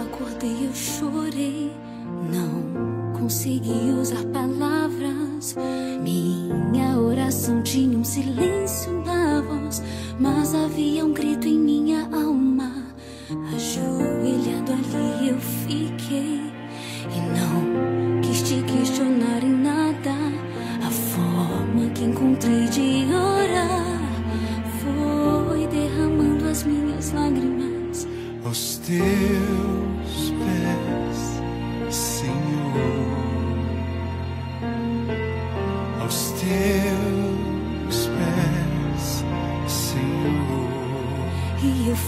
Acordei, eu chorei. Não consegui usar palavras. Minha oração tinha um silêncio na voz, mas havia um grito em minha alma. Ajoelhado ali eu fiquei e não quis te questionar em nada. A forma que encontrei de orar foi derramando as minhas lágrimas. aos teus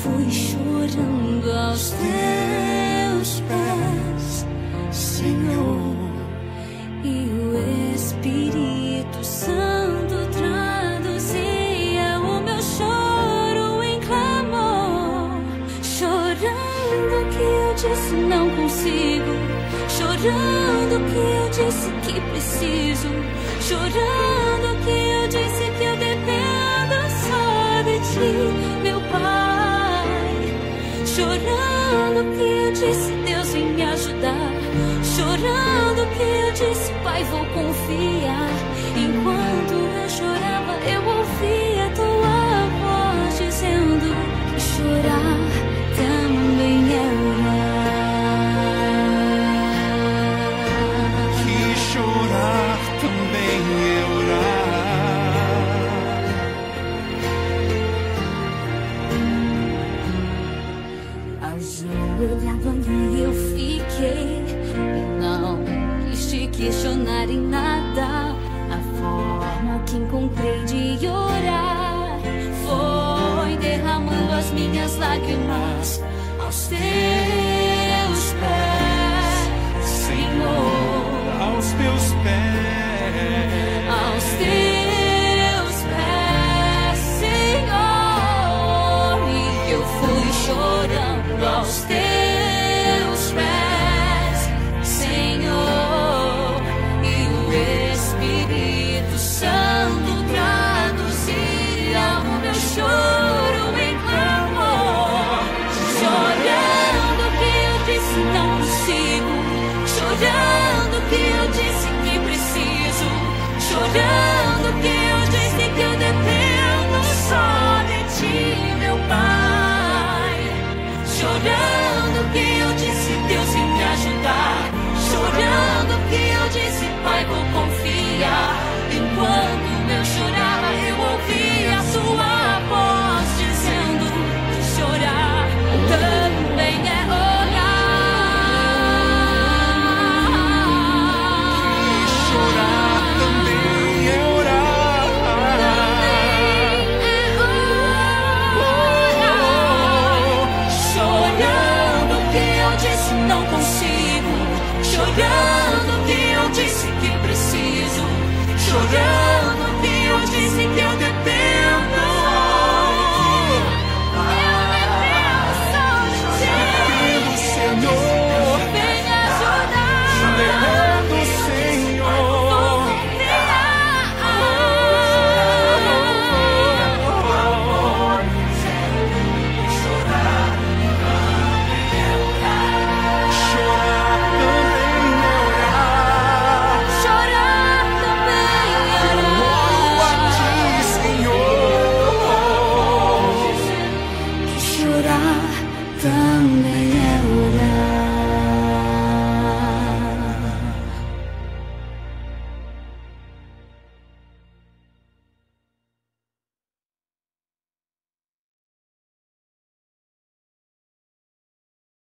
fui chorando aos teus pés, Senhor. E o Espírito Santo traduzia o meu choro em clamor. Chorando que eu disse não consigo. Chorando que eu disse que preciso. Chorando que eu disse Chorando que eu disse, Deus vem me ajudar. Chorando que eu disse, Pai, vou confiar. Questionar em não consigo. Chorando que eu disse que preciso. Chorando 的眉眼